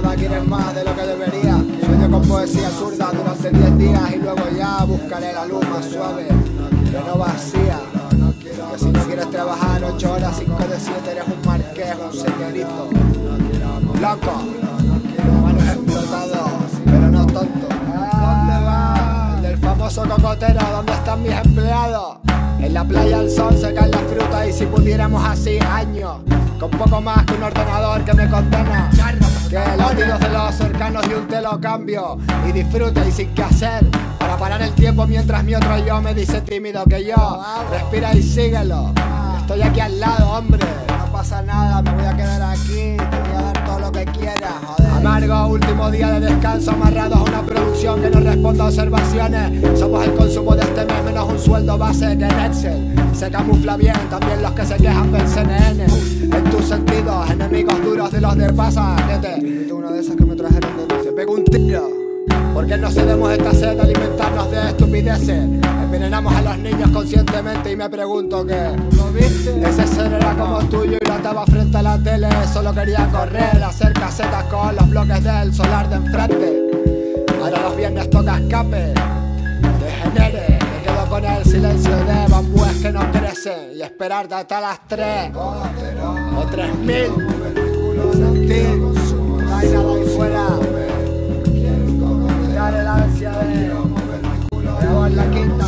nada, quieres más de lo que debería. Sueño con poesía zurda durante 10 días y luego ya buscaré la luz más suave, que no vacía. Que si no quieres trabajar 8 horas, 5 de 7, eres un marqués, un señorito. Loco, manos explotados, pero no tonto. ¿Dónde va? El del famoso cocotero, ¿dónde están mis empleados? En la playa el sol se cae la fruta y si pudiéramos así años con poco más que un ordenador que me condena Que latidos de los cercanos y un te lo cambio Y disfruta y sin qué hacer. Para parar el tiempo mientras mi otro yo me dice tímido que yo. Respira y síguelo. Estoy aquí al lado, hombre. No pasa nada, me voy a quedar aquí. Te voy a dar todo lo que quieras, joder. Amargo, último día de descanso Amarrados a una producción que no responde a observaciones. Somos el consumo de este mes sueldo base que en Excel Se camufla bien también los que se quejan del CNN En tus sentidos, enemigos duros de los de pasa Te uno de esos que me trajeron de Se pego un tiro. Porque no cedemos esta sed de alimentarnos de estupideces Envenenamos a los niños conscientemente y me pregunto que ¿Lo viste? Ese ser era como tuyo y lo estaba frente a la tele. Solo quería correr, hacer casetas con los bloques del solar de enfrente. Ahora los viernes toca escape Degenere, con el silencio de bambúes que no crecen Y esperar hasta las tres. O tres mil. Sentir, no nada ahí fuera. Dale la ansia de la quinta,